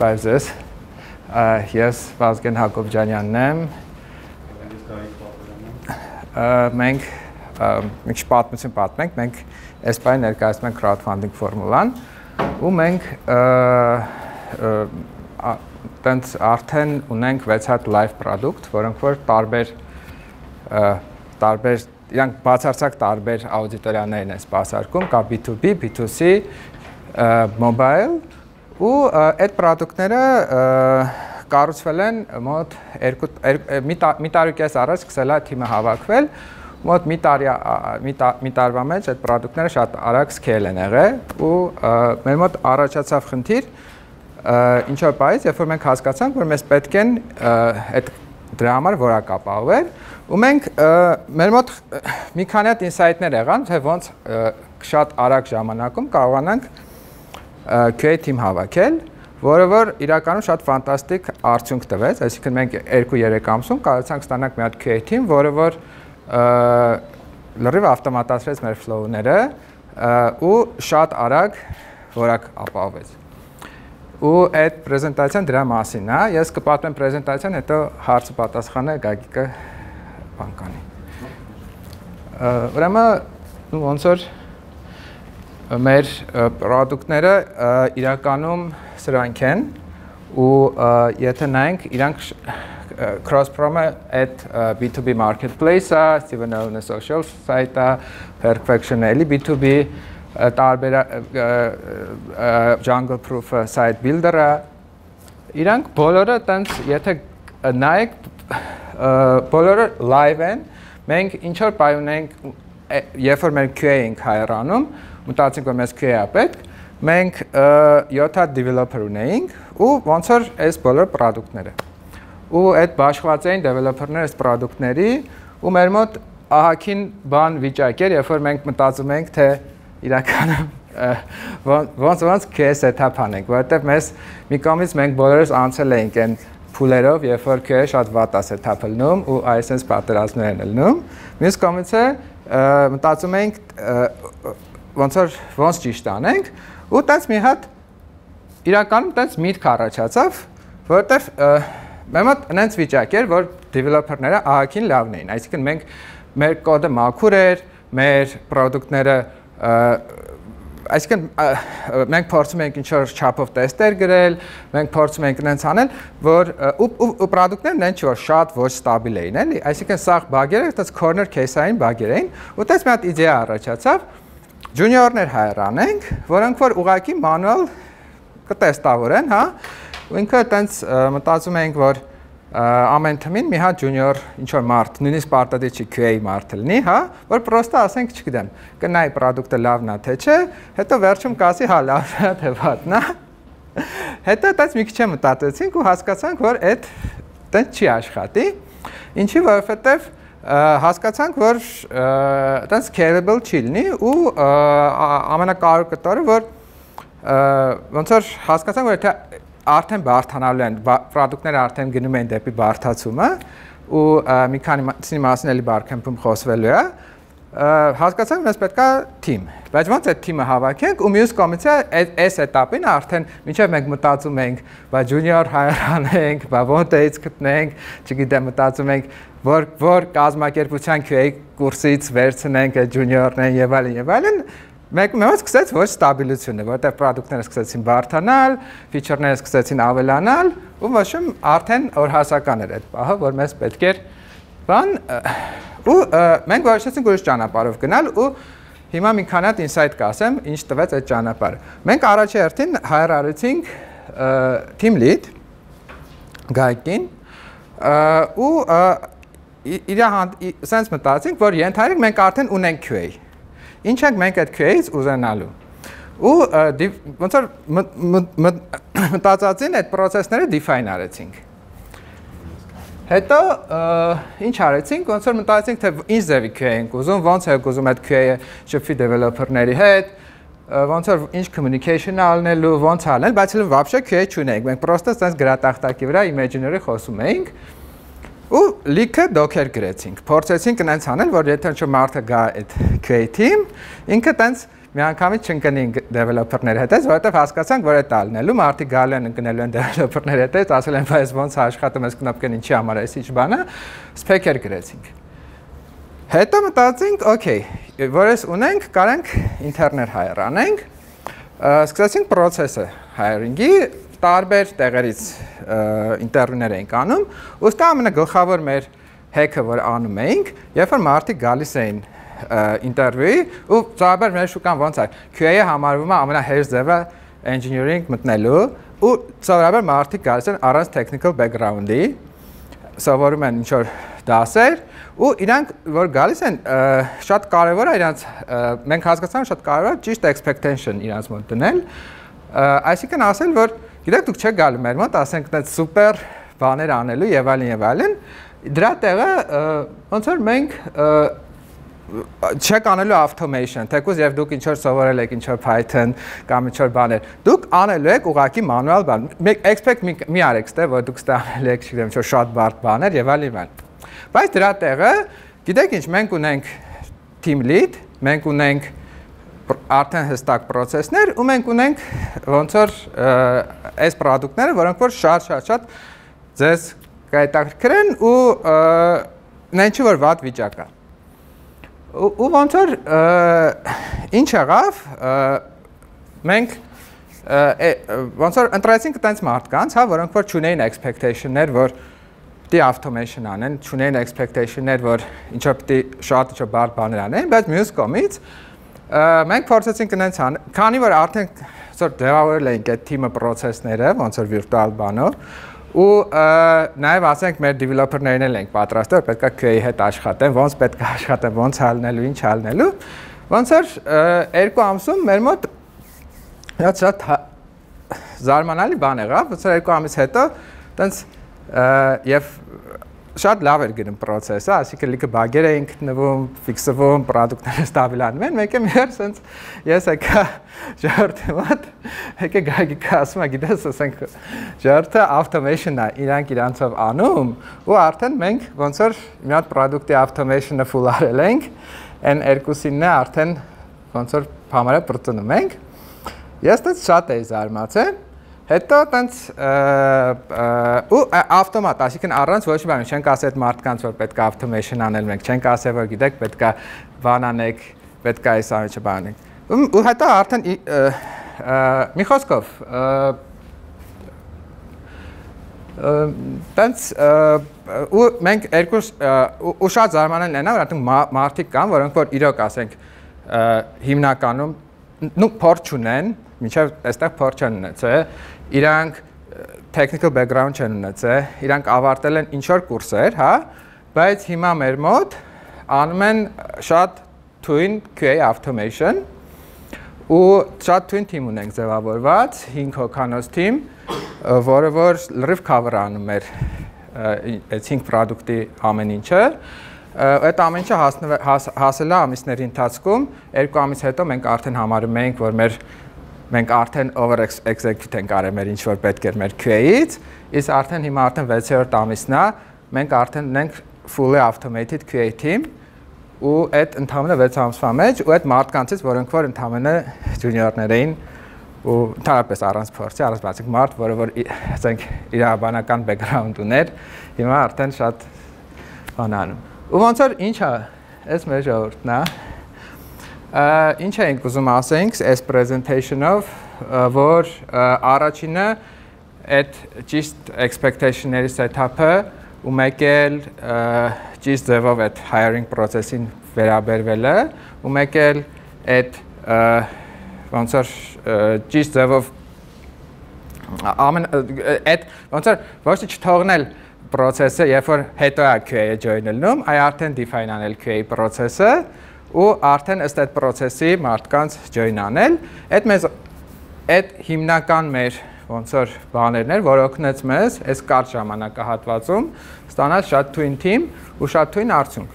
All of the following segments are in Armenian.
Բայց ես ես Վազգեն Հակոբյանյանն եմ։ Մենք մենք պատմություն պատմենք, մենք այս բանը ներկայացնում ենք crowdfunding ֆորմուլան ու մենք տենց արդեն ունենք 6 հատ live product, որոնք որ տարբեր տարբեր իրանք բացարձակ տարբեր աուդիտորիաներն են սպասարկում, կա B2B, B2C, mobile ու այդ product-ները կառուցվել են մոտ 2 մի տարի կես առաջ սկսել է թիմը հավաքվել մոտ մի տարի մի տարվա մեջ այդ product-ները շատ արագ scale են եղել ու մեր մոտ առաջացավ խնդիր ինչով բայց երբ որ մենք հասկացանք որ մեզ պետք են այդ դրա համար որակ ապահովել ու մենք մեր մոտ մի քանի հատ ինսայթներ եղան թե ոնց շատ արագ ժամանակում կարողանանք QA team հավաքել որը որ իրականում շատ ֆանտաստիկ արդյունք տվեց, այսինքն մենք 2-3 ամսում կարողացանք ստանալ մի հատ QA team, որը որ լրիվ ավտոմատացրեց մեր flow-ները ու շատ արագ որակ ապահովեց։ Ու այդ պրեզենտացիան դրա մասին է։ Ես կպատմեմ պրեզենտացիան, հետո հարցը պատասխանը Գագիկը բան կանի։ Ուրեմն ոնց որ մեր product-ները իրականում սրանք են ու եթե նայենք իրանք Cross-Prom-ը այդ B2B marketplace-ը, Steven Allen social site-ը, Perfection-ը B2B տարբեր Jungle Proof-ը, Site Builder-ը իրանք բոլորը տենց եթե նայեք բոլորը live են մենք ինչ որ բայ ունենք երբ որ մեր QA ենք հայրանում մտածենք որ մեզ QA-ա պետք մենք 7 հատ developer ունեինք ու ոնց որ այս բոլոր product-ները ու այդ բաշխված էին developer-ները այս product-ների ու մեր մոտ ահագին բան վիճակ էր, երբ որ մենք մտածում ենք, թե իրականում ոնց ոնց KS setup անենք, որովհետև մեզ մի կողմից մենք բոլորս անցել էինք այն փուլերով, երբ որ KS շատ վատ է setup լնում ու այսպես պատերազմներ են լնում։ Մյուս կողմից է մտածում ենք ոնց որ ոնց ճիշտ անենք ու տենց մի հատ իրականում տենց միտք առաջացավ, որովհետև մեր մոտ այնց վիճակ էր, որ developer-ները ահագին լավն էին, այսինքն մենք մեր կոդը մաքուր էր, մեր product-ները այսինքն մենք փորձում ենք ինչ-որ չափով տեստեր գրել, մենք փորձում ենք այնց անել, որ ու product-ներն այնչ որ շատ ոչ ստաբիլ էին, էլի, այսինքն սաղ բագերը այդպես corner case-ային բագեր էին, ու դες մի հատ իդեա առաջացավ, junior-ներ հայրանենք, որոնք որ ուղակի manual կտեստավորեն, հա, ինքը այտենց մտածում ենք, որ ամեն թմին մի հատ junior ինչ որ մարդ, նույնիսկ պարտադիր չի QA մարդ լինի, հա, որ պրոստը ասենք, չգիտեմ, կնայի product-ը լավն է թե չէ, հետո վերջում կասի, հա, լավն է թե վատն է։ Հետո դից մի քիչ մտածեցինք ու հասկացանք, որ այդ տենց չի աշխատի։ Ինչի, որովհետև հասկացանք, որ այտենց scalable չի լինի ու ամենակարևոր կտորը, որ ոնց որ հասկացանք, որ եթե արդեն բարթանալու են, product-ները արդեն գնում են դեպի բարթացումը ու մի քանի ցինի մասին էլի Barcamp-ում խոսվելու է, հասկացանք, մենք պետքա թիմ, բայց ոնց է թիմը հավաքենք ու մյուս կողմից այս этаպին արդեն մինչև մենք մտածում ենք, բա junior hire անենք, բա ոնտեից գտնենք, չգիտեմ, մտածում ենք որ որ կազմակերպության QA կուրսից վերցնենք այդ junior-ներին եւ այլն եւ այլն մեկ մեծ սկսեց ոչ ստաբիլությունը, որտեղ product-ները սկսեցին բարթանալ, feature-ները սկսեցին ավելանալ, ու ոչմ արդեն օրհասական էր այդ պահը, որ մեզ պետք էր բան ու մենք որոշեցինք ուրիշ ճանապարհով գնալ ու հիմա մի քանի հատ insight կասեմ, ինչ տվեց այդ ճանապարհը։ Մենք առաջի հերթին hire արեցինք team lead Գայկին ու իր sense մտածենք, որ ենթարենք մենք արդեն ունենք QA։ Ինչ ենք մենք այդ QA-ից ուզենալու։ Ու ոնց որ մտածածին այդ process-ները define արեցինք։ Հետո ինչ արեցինք, ոնց որ մտածեցինք, թե ինչ ձևի QA ենք ուզում, ոնց է ուզում այդ QA-ը շփվի developer-ների հետ, ոնց որ ինչ communication-ը ալնելու, ոնց ալնել, բայց հենց վաբշե QA չունենք։ Մենք պրոստը sense գրատախտակի վրա imaginary խոսում էինք ու լիքը դոքեր գրեցինք։ Փորձեցինք այնց անել, որ եթե ինչ-որ մարդը գա այդ QA team, ինքը տենց միանգամից չընկնեին developer-ների հետ, որովհետև հասկացանք, որ այդ ալնելու մարդիկ գալու են ընկնելու են developer-ների հետ, ասել են, բայց ոնց աշխատում ես կնոպկեն ինչի համար է, ինչ բանը, spec-եր գրեցինք։ Հետո մտածենք, okay, որ ես ունենք, կարանք ինտերներ hire անենք, սկսեցինք process-ը hiring-ի, տարբեր տեղերից ինտերվյուներ էինք անում, ուստի ամենագլխավոր մեր հեքը, որ անում էինք, երբ որ մարդիկ գալիս էին ինտերվյուի ու ծավալ մեր շուկան ոնց է QA-ը համարվում է ամենահեշտ ձևը engineering մտնելու ու ծավալաբար մարդիկ գալիս են առանց technical background-ի սովորում են ինչ որ դասեր ու իրանք որ գալիս են շատ կարևոր է իրանք մենք հասկացանք շատ կարևոր է ճիշտ expectation իրանք մոտ դնել այսինքն ասել որ գիտեք դուք չեք գալու մեր մոտ ասենք այդպես սուպեր բաներ անելու եւ այլն եւ այլն դրա տեղը ոնց որ մենք չեք անելու automation, թեկուզ եւ դուք ինչ որ սովորել եք ինչ որ Python կամ ինչ որ բաներ։ Դուք անելու եք ուղակի manual բան։ Մեկ expect մի, մի արեք ստե, որ դուք ստե անելու եք, չգիտեմ, ինչ որ շատ բարդ բաներ եւ այլն այլն։ Բայց դրա տեղը, գիտեք ինչ, մենք ունենք team lead, մենք ունենք արդեն հստակ process-ներ ու մենք ունենք ոնց որ այս product-ները, որոնք որ շատ շատ շատ ձեզ կհետաքրքրեն ու նենչի որ վատ վիճակ է ու ոնց որ ինչ եղավ մենք ոնց որ ընտրեցինք այդպես մարդկանց, հա, որոնք որ ճունեին expectation-ներ, որ դի automation անեն, ճունեին expectation-ներ, որ ինչը պիտի շատ ինչ բարդ բաներ անեն, բայց մյուս կողմից մենք փորձեցինք այնց ան, քանի որ արդեն սոր դեվալոպերել էինք այդ թիմը process-ները, ոնց որ virtual բանով, ու նաև ասենք մեր developer-ներն էլ ենք պատրաստել, պետքա QA-ի հետ աշխատեն, ոնց պետք է աշխատեն, ոնց հալնելու, ինչ հալնելու։ Ոնց որ երկու ամսում մեր մոտ շատ շատ զարմանալի բան եղավ, ոնց որ երկու ամիս հետո տենց եւ շատ լավ էր գնում process-ը, այսինքն լիքը բագեր էին գտնվում, ֆիքսվում, product-ները ստաբիլանում են, մեկը մեր sense ես եկա ժողովրդի մոտ, եկե գագի ասում, գիտես, ասենք ժողովրդը automation-ը իրանք իրանցով անում, ու արդեն մենք ոնց որ մի հատ product-ի automation-ը full արել ենք, այն երկուսինն է արդեն ոնց որ համարը բրծնում ենք։ Ես դա շատ էի զարմացել Հետո տենց ու ավտոմատ, այսինքն առանց ոչ մի բան, չենք ասել այդ մարդկանց որ պետք է automation անել մենք, չենք ասել որ գիտեք պետք է բան անեք, պետք է այս ամենը բանենք։ Ու հետո արդեն մի խոսքով տենց ու մենք երկու ու շատ զարմանալի են, որ արդեն մարդիկ կան, որոնք որ իրոք ասենք հիմնականում նու փորձ ունեն, միջև այստեղ փորձ չեն ունեցել, իրանք technical background չեն ունեցել, իրանք ավարտել են ինչ որ կուրսեր, հա, բայց հիմա մեր մոտ անում են շատ թույն QA automation ու շատ թույն թիմ ունենք ձևավորված, 5 հոկանոց թիմ, որը որ լրիվ cover անում էր այդ 5 product-ի ամեն ինչը այդ ամեն ինչը հասել է ամիսների ընթացքում, երկու ամիս հետո մենք արդեն համարում ենք, որ մեր մենք արդեն over execute ենք արել մեր ինչ որ պետք էր մեր QA-ից, իսկ արդեն հիմա արդեն 6-րդ ամիսն է, մենք արդեն ունենք fully automated QA team ու այդ ընդհանրը 6 ամսվա մեջ ու այդ մարդկանցից, որոնք որ ընդհանրը ջունիորներ էին ու ընդհանրապես առանց փորձի, առանց բացիկ մարդ, որը որ ասենք իրավաբանական background ուներ, հիմա արդեն շատ բան անում։ Ու ոնց որ ինչ է, այս մեր ժողովուրդն է, ինչ ենք ուզում ասենք այս presentation-ով, որ առաջինը այդ ճիշտ expectation-ների setup-ը ու մեկ էլ ճիշտ ձևով այդ hiring process-ին վերաբերվելը ու մեկ էլ այդ ոնց որ ճիշտ ձևով ամեն այդ ոնց որ ոչ թե չթողնել process-ը, երբ որ հետո է QA-ը join-ելնում, այ արդեն define անել QA process-ը ու արդեն ըստ այդ process-ի մարդկանց join անել։ Այդ մեզ այդ հիմնական մեր ոնց որ բաներն էր, որ օգնեց մեզ այս կարճ ժամանակահատվածում ստանալ շատ թույն թիմ ու շատ թույն արդյունք։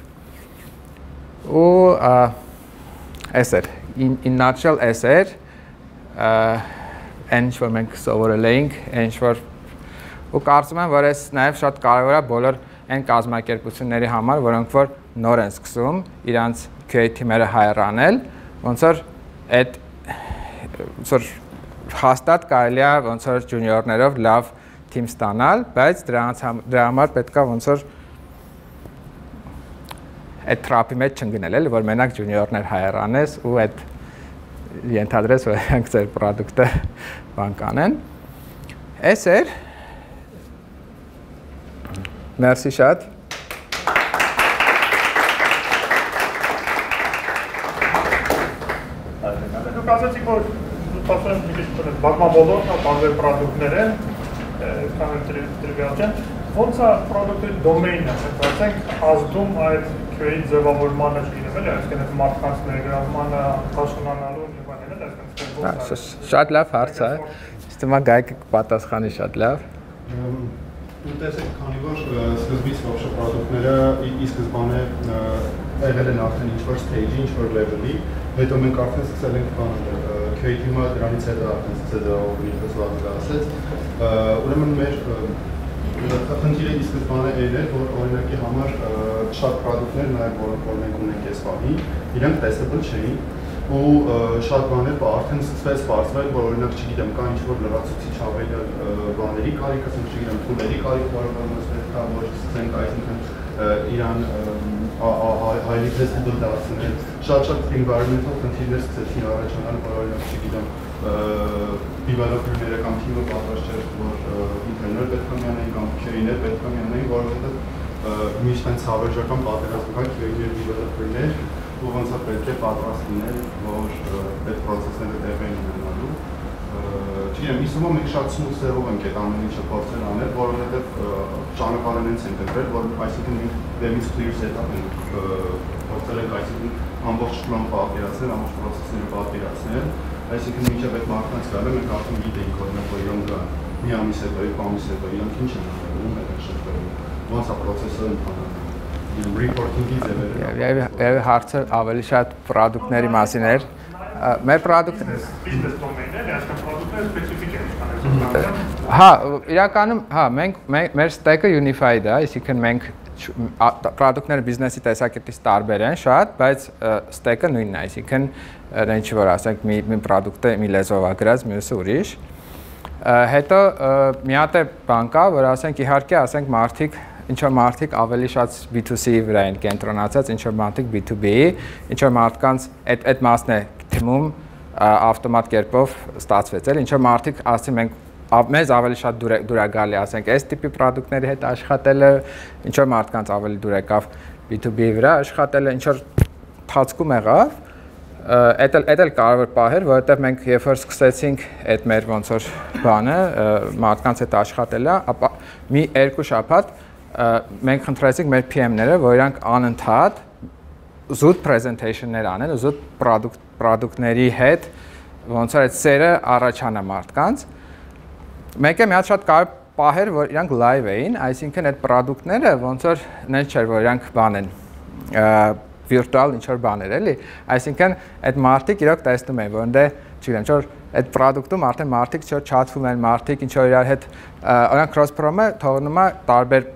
Ու այս էր in, in nutshell այս էր այն ինչ որ մենք սովորել էինք, այն որ ու կարծում եմ, որ այս նաև շատ կարևոր է բոլոր այն կազմակերպությունների համար, որոնք որ նոր են սկսում իրանց QA թիմերը հայր անել, ոնց որ այդ ոնց որ հաստատ կարելի է ոնց որ ջունիորներով լավ թիմ ստանալ, բայց դրանց դրա համար պետքա ոնց որ այդ տրապի մեջ չընկնել, էլի որ մենակ ջունիորներ հայրանես ու այդ ենթադրես որ հենց ձեր product-ը բան կանեն։ Էս էր։ Մերսի շատ։ Դուք ասացիք, որ տասեն մի քիչ բազմամոլոր նա բանվեր պրոդուկտներ են, կաներ տրիվիալ չեն, ոնց է պրոդուկտի դոմեյնը, ասենք ազդում այդ QA-ի ձևավորմանը չգինվել է, այսինքն այդ մարդկանց ներգրավմանը հաշվանալու եւ այլն էլ, այսինքն ոնց է։ Շատ լավ հարց է։ Իսկ դեմա գայքը պատասխանի շատ լավ։ Ուտեսեք, քանի որ սկզբից ոչ պրոդուկտները ի սկզբանե եղել են արդեն ինչ-որ stage, ինչ-որ level-ի, հետո մենք արդեն սկսել ենք բանը QA team-ը դրանից հետո արդեն սկսել է ով ինչպես վաղը ասեց, ուրեմն մեր խնդիրը ի սկզբանե այն էր, որ օրինակի համար շատ product-ներ, նաև որոնք որ մենք ունենք այս պահին, իրենք testable չէին ու շատ բաներ արդեն սկսվեց բարձրել, որ օրինակ չգիտեմ, կա ինչ-որ լրացուցիչ հավելը բաների կարիք, ասենք չգիտեմ, թուլերի կարիք, որը որ պետք է որ սկսենք այսինքն իրան highly testable դարձնել։ Շատ-շատ environmental խնդիրներ սկսեցին առաջանալ, որ օրինակ չգիտեմ, developer-ները կամ թիմը պատրաստ չէր, որ ինքներն պետք է միանային կամ QA-ներ պետք է միանային, որովհետև միշտ այն հավերժական պատերազմ կա QA-ներ developer-ներ, ու ոնց է պետք է պատրաստ լինել, որ այդ process-ները տեղի ունենալու։ Չգիտեմ, իսկում մենք շատ smooth սերով ենք այդ ամեն ինչը փորձել անել, որովհետև ճանապարհն ենք ընտրել, որ այսինքն մենք դեմից clear setup ենք փորձել ենք այսինքն ամբողջ պլան պատկերացնել, ամբողջ process-ները պատկերացնել, այսինքն մինչև այդ մարդկանց գալը մենք արդեն գիտեինք, օրինակ, որ իրանք մի ամիս հետո, երկու ամիս հետո իրանք ինչ են անելու, այդ շփվելու, ոնց է process-ը ընթանում reporting-ի ձևերը։ Եվ հարցը ավելի շատ product-ների մասին էր մեր product-ը business domain-ը, այսինքն product-ը սպეციფიկ է իշխանացնում։ Հա, իրականում, հա, մենք մեր stack-ը unified է, այսինքն մենք product-ները business-ի տեսակետից տարբեր են շատ, բայց stack-ը նույնն է, այսինքն այն ինչ որ ասենք մի մի product-ը մի լեզվով ագրած, մյուսը ուրիշ։ Հետո մի հատ է բան կա, որ ասենք իհարկե ասենք մարդիկ ինչ որ մարդիկ ավելի շատ B2C-ի վրա են կենտրոնացած, ինչ որ մարդիկ B2B-ի, ինչ որ մարդկանց այդ այդ մասն է թիմում ավտոմատ կերպով ստացվեց, էլ ինչ որ մարդիկ ասում ենք մեզ ավելի շատ դուր դուր է գալի, ասենք, այս տիպի product-ների հետ աշխատելը, ինչ որ մարդկանց ավելի դուր եկավ B2B-ի վրա աշխատելը, ինչ որ թացքում եղավ, Էդ էլ էդ էլ կարևոր պահ էր, որովհետև մենք երբ որ սկսեցինք այդ մեր ոնց որ բանը մարդկանց հետ աշխատելը, ապա մի երկու շաբաթ մենք խնդրեցինք մեր PM-ները, որ իրանք անընդհատ զուտ presentation-ներ անեն, զուտ product product-ների հետ ոնց որ այդ սերը առաջանա մարդկանց։ Մեկը մի հատ շատ կարևոր պահ էր, որ իրանք live էին, այսինքն այդ product-ները ոնց որ նենց չէր, որ իրանք բան են վիրտուալ ինչ որ բաներ էլի այսինքն այդ մարտիկ իրոք տեսնում են որ ընդ չգիտեմ չոր այդ product-ում արդեն մարտիկ չոր չաթվում են մարտիկ ինչ որ իրար հետ օրինակ cross promo-ը թողնում է տարբեր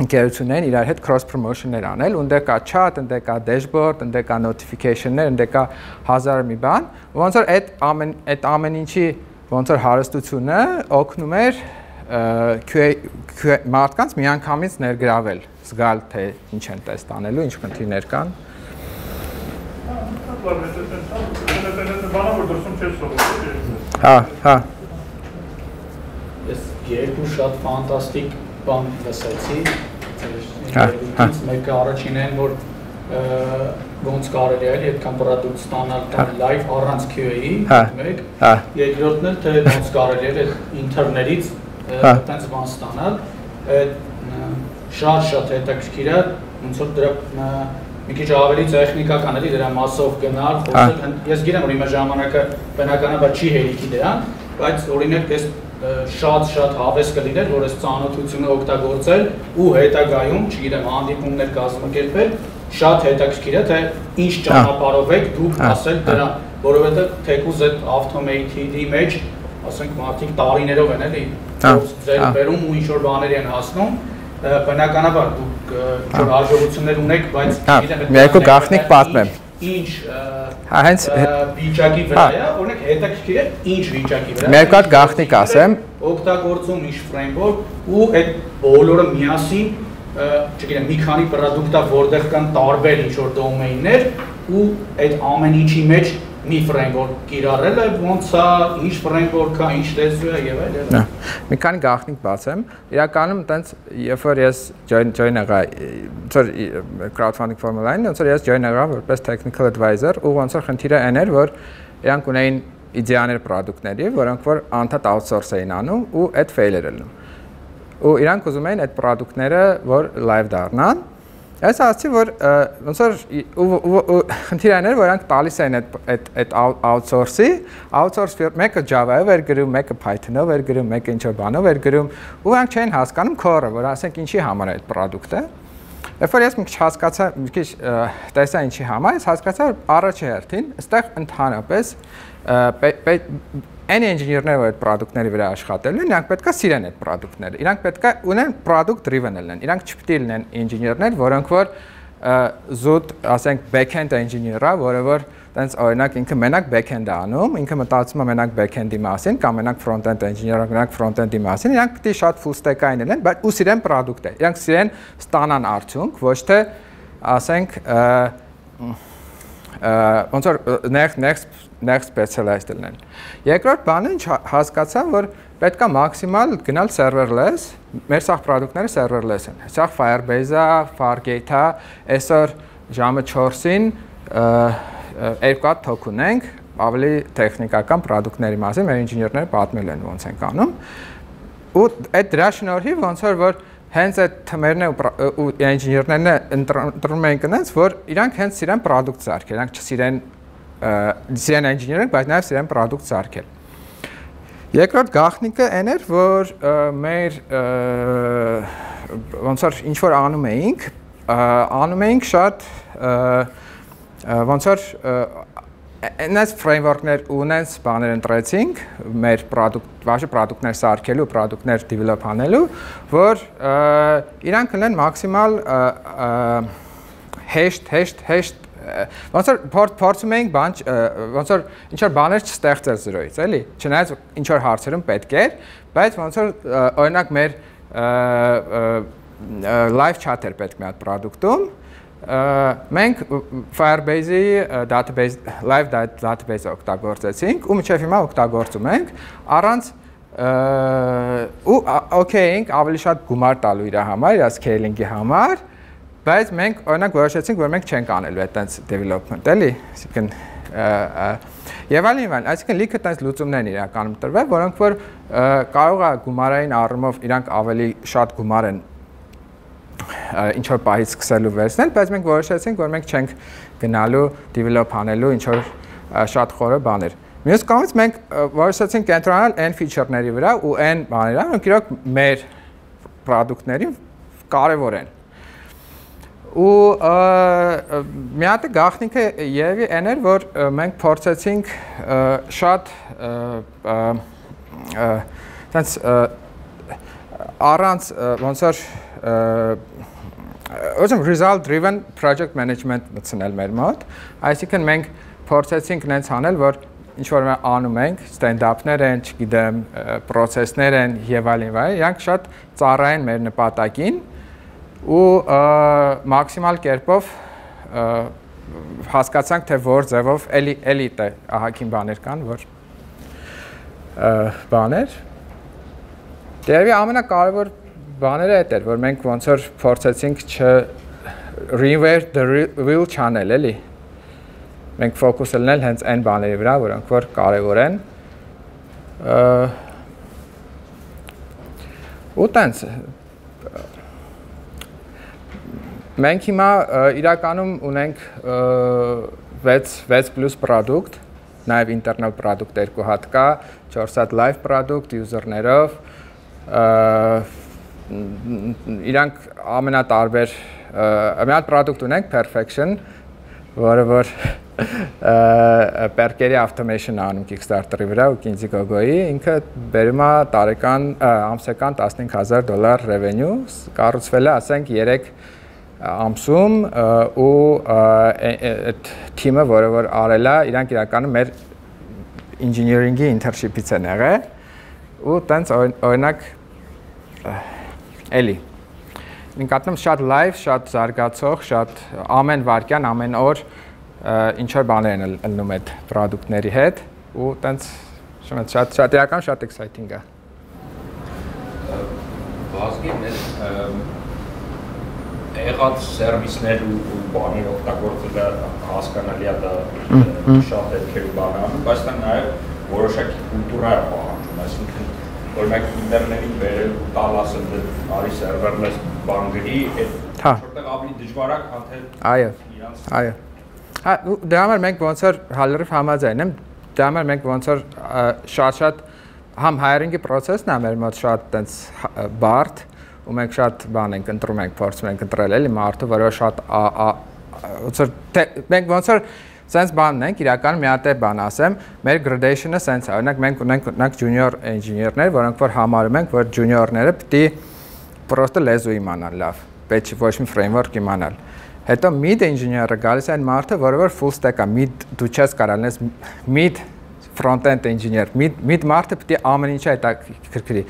ընկերություններին իրար հետ cross promotion-ներ անել, ու ընդե կա chat, ընդե կա dashboard, ընդե կա notification-ներ, ընդե կա հազար մի բան, ոնց որ այդ ամեն այդ ամեն ինչի ոնց որ հարստությունը օգնում էր QA մարդկանց միանգամից ներգրավել, զգալ թե ինչ են տեստ անելու, ինչ խնդիրներ կան։ Հա, հա։ Ես երկու շատ ֆանտաստիկ բան լսեցի։ Հա, հա։ Մեկը առաջինն են, որ ոնց կարելի է այդքան product ստանալ կամ live առանց QA-ի, մեկ։ Հա։ Երկրորդն էլ թե ոնց կարելի է ինտերներից այդպես բան ստանալ։ Այդ շատ-շատ հետաքրքիր է, ոնց որ դրա մի քիչ ավելի տեխնիկական էլի դրա մասով գնալ, խոսել։ Ես գիտեմ, որ հիմա ժամանակը բնականաբար չի հերիքի դրան, բայց օրինակ ես շատ-շատ հավես կլիներ, որ այս ծանոթությունը օգտագործել ու հետագայում, չգիտեմ, հանդիպումներ կազմակերպել, շատ հետաքրքիր է, թե ինչ ճանապարհով եք դուք ասել դրան, որովհետև թեկուզ այդ automate-ի մեջ, ասենք, մարդիկ տարիներով են էլի, ձեր բերում ու ինչ որ բաների են հասնում, բնականաբար դուք ինչ որ հաջողություններ ունեք, բայց գիտեմ, այդ երկու գախնիկ պատմեմ։ ինչ հա հենց վիճակի վրա է, օրինակ հետաքրքիր է ինչ վիճակի վրա։ Մեկ հատ գաղտնիք ասեմ, օգտագործում ինչ ֆրեյմվորք ու այդ բոլորը միասին չգիտեմ, մի քանի product-ա, որտեղ կան տարբեր ինչ որ domain-ներ ու այդ ամեն ինչի մեջ մի framework կիրառել է, ոնց է, ինչ framework-ա, ինչ լեզու է եւ այլն։ Հա։ Մի քանի գաղտնիք բացեմ։ Իրականում տենց երբ որ ես join եղա, ոնց որ crowdfunding formula-ին, ոնց որ ես join եղա որպես technical advisor, ու ոնց որ խնդիրը այն էր, որ իրանք ունեին իդեաներ product-ների, որոնք որ անդադ outsource էին անում ու այդ fail էր ելնում ու իրանք ուզում էին այդ product-ները որ live դառնան Ես ասացի որ ոնց որ խնդիրը այն էր որ իրանք տալիս էին այդ այդ այդ outsource-ի, outsource մեկը Java-ով էր գրում, մեկը Python-ով էր գրում, մեկը ինչ-որ բանով էր գրում, ու իրանք չէին հասկանում core-ը, որ ասենք ինչի համար է այդ product-ը։ Երբ որ ես մի քիչ հասկացա, մի քիչ տեսա ինչի համար, ես հասկացա որ առաջի հերթին, այստեղ ընդհանրապես այն ինժեներները, որ այդ product-ների վրա աշխատելու են, իրանք պետքա սիրեն այդ product-ները։ Իրանք պետքա ունեն product driven լինեն։ Իրանք չպետք է լինեն ինժեներներ, որոնք որ զուտ, ասենք, back-end engineer-ա, որը որ տենց օրինակ ինքը մենակ back-end-ը անում, ինքը մտածում է մենակ back-end-ի մասին կամ մենակ front-end engineer-ը մենակ front-end-ի մասին, իրանք պետք է շատ full stack-ային լինեն, բայց ու սիրեն product-ը։ Իրանք սիրեն ստանան արդյունք, ոչ թե ասենք ոնց որ next next specialized լինեն։ Երկրորդ բանը ինչ հասկացա, որ պետքա մաքսիմալ գնալ serverless, մեր սաղ product-ները serverless են։ Սաղ Firebase-ը, Fargate-ը, այսօր ժամը 4-ին երկու հատ թոք ունենք, ավելի տեխնիկական product-ների մասին մեր ինժեներները պատմել են ոնց են կանում։ Ու այդ դրա շնորհիվ ոնց որ որ հենց այդ թմերն ու ինժեներները ընտրում են կնած, որ իրանք հենց սիրեն product սարքել, իրանք չսիրեն սիրեն engineering, բայց նաև սիրեն product սարքել։ Երկրորդ գաղտնիքը այն էր, որ մեր ոնց որ ինչ որ անում էինք, անում էինք շատ ոնց որ այնպես framework-ներ ու այնպես բաներ ընտրեցինք մեր product, վաշը product-ներ սարքելու, product-ներ develop անելու, որ իրանք լինեն մաքսիմալ հեշտ, հեշտ, հեշտ ոնց որ փորձում էինք բան ոնց որ ինչ որ բաներ չստեղծել զրոյից, էլի։ Չնայած ինչ որ հարցերում պետք էր, բայց ոնց որ օրինակ մեր live chat-էր պետք մի հատ product-ում, մենք Firebase-ի database live database-ը օգտագործեցինք ու մինչև հիմա օգտագործում ենք առանց ու ենք ավելի շատ գումար տալու իր համար, իր scaling-ի համար, Բայց մենք օրինակ որոշեցինք, որ մենք չենք անելու այդ տենց development, էլի, այսինքն Եվ այլն այլն, այսինքն լիքը տես լուծումներ իրականում տրվել, որոնք որ կարող է գումարային առումով իրանք ավելի շատ գումար են ինչ որ պահից սկսելու վերցնել, բայց մենք որոշեցինք, որ մենք չենք գնալու develop անելու ինչ որ շատ խորը բաներ։ Մյուս կողմից մենք որոշեցինք կենտրոնանալ այն feature-ների վրա ու այն բաների վրա, որոնք իրոք մեր product-ների կարևոր են ու մի հատ գաղտնիքը եւի այն էր որ մենք փորձեցինք շատ տենց առանց ոնց որ ուրեմն result driven project management մտցնել մեր մոտ այսինքն մենք փորձեցինք նենց անել որ ինչ որ անում ենք stand-up-ներ են, չգիտեմ, process-ներ են եւ այլն, այլ, իրանք շատ ծառայեն մեր նպատակին ու մաքսիմալ կերպով հասկացանք թե որ ձևով էլի էլի տե ահագին բաներ կան որ բաներ Դերևի ամենակարևոր բաները այդ էր որ մենք ոնց որ փորձեցինք չ reinvent the wheel channel էլի մենք ֆոկուս լինել հենց այն բաների վրա որոնք որ կարևոր են ու տենց Մենք հիմա իրականում ունենք 6 6+ product, նաև internal product երկու հատ կա, 4 հատ live product user-ներով իրանք ամենատարբեր մի հատ product ունենք perfection, որը որ perkերի automation անում Kickstarter-ի վրա ու Kinzigogo-ի ինքը բերում է տարեկան ամսական 15000 դոլար revenue, կառուցվել է ասենք 3 ամսում ու այդ թիմը, որը որ արել է, իրանք իրականում մեր engineering-ի internship-ից են եղել ու տենց օրինակ էլի նկատում շատ live, շատ զարգացող, շատ ամեն վարքյան, ամեն օր ինչ որ բաներ են ելնում այդ product-ների հետ ու տենց շատ շատ շատ իրական շատ exciting է։ Բազգի մեր եղած սերվիսներ ու բանի օգտագործելը հասկանալի է դա շատ դեպքեր ու բանանում, բայց դա նաև որոշակի կուլտուրա է պահանջում, այսինքն օրինակ ինտերնետին վերել տալ ասել դե արի սերվերլես բան գրի, այդ հա որտեղ ավելի դժվար է, քան թե այո այո հա դրա համար մենք ոնց որ հալրիվ համաձայն եմ դրա համար մենք ոնց որ շատ-շատ համ hiring-ի process-ն է մեր մոտ շատ տենց բարդ ու մենք շատ բան ենք ընտրում ենք փորձում ենք ընտրել էլի մարդը որը շատ ոնց որ մենք ոնց որ Սենց բանն ենք, իրականում մի հատ է բան ասեմ, մեր gradation-ը սենց է։ Օրինակ մենք ունենք ունենք junior engineer-ներ, որոնք որ համարում ենք, որ junior-ները պիտի պրոստը լեզու իմանան լավ, պետք ոչ մի framework իմանալ։ Հետո mid engineer-ը գալիս այն մարդը, որը որ full stack-ա, mid դու չես կարող լես mid front-end engineer, mid mid մարդը պիտի ամեն ինչը հետաքրքրի։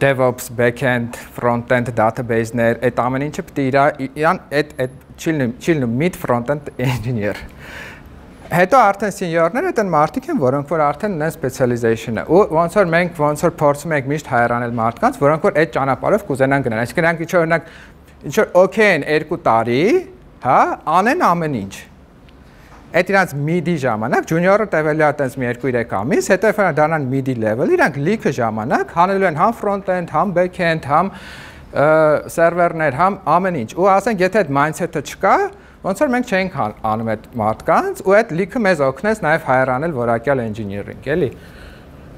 DevOps, backend, front-end database-ներ, այդ ամեն ինչը պիտի իրան այդ այդ չիլնում, չիլնում mid front-end engineer Հետո արդեն սենյորները դեն մարդիկ են, որոնք որ արդեն ունեն սպեցիալիզեյշնը։ Ու ոնց որ մենք ոնց որ փորձում ենք միշտ հայերանել մարդկանց, որոնք որ այդ ճանապարհով կուզենան գնան։ Այսինքն նրանք ինչ որ օրինակ ինչ որ օքեյ են 2 տարի, հա, անեն ամեն ինչ։ Այդ իրանց midi ժամանակ junior-ը տևել է այտենց մի 2-3 ամիս, հետո երբ դառնան midi level, իրանք leak-ը ժամանակ հանելու են համ front-end, համ back-end, համ սերվերներ, համ ամեն ինչ։ Ու ասենք, եթե այդ mindset-ը չկա, Ոնց որ մենք չենք անում այդ մարդկանց ու այդ լիքը մեզ օգնեց նաև հայրանել որակյալ engineering, էլի։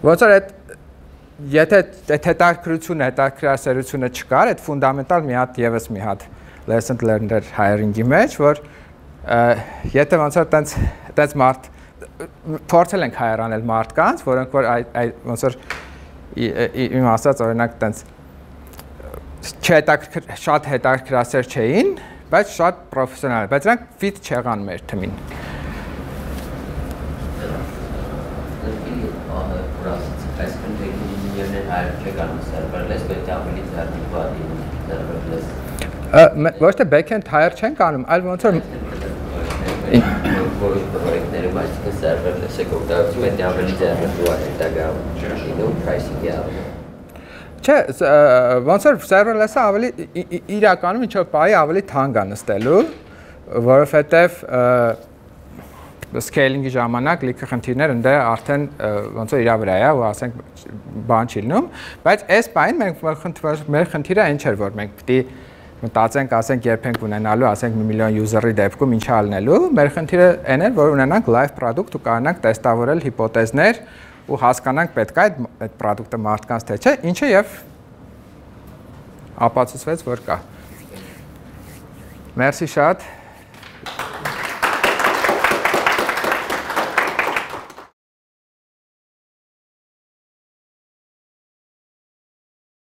Ոնց որ այդ եթե այդ հետաքրությունը, հետաքրասերությունը չկար, այդ ֆունդամենտալ մի հատ եւս մի հատ lesson learned hiring-ի մեջ, որ եթե ոնց որ տենց տենց մարդ փորձել ենք հայրանել մարդկանց, որոնք որ այ ոնց որ իմ ասած օրինակ տենց չհետաքրքր շատ հետաքրասեր չէին, բայց շատ պրոֆեսիոնալ, բայց նրանք ֆիտ չեղան մեր թիմին։ է Ոչ թե backend hire չեն կանում, այլ ոնց որ որոշ պրոյեկտներում այսինքն կօգտագործում է ավելի ձեռնիկվար հետագա շինու pricing-ը Չէ, ոնց որ serverless-ը ավելի իրականում ինչ որ բայ ավելի թանկ է նստելու, որովհետև scaling-ի ժամանակ լիքը խնդիրներ ընդ արդեն ոնց որ իրա վրա է ու ասենք բան չի լինում, բայց այս բային մենք մեր խնդիրը ինչ էր որ մենք պիտի մտածենք, ասենք երբ ենք ունենալու, ասենք 1 միլիոն user-ի դեպքում ինչ ալնելու, մեր խնդիրը այն էր, որ ունենանք live product ու կարողանանք տեստավորել հիպոթեզներ ու հասկանանք պետք է այդ այդ product-ը մարդկանց թե չէ, ինչը եւ ապացուցվեց, որ կա։ Մերսի շատ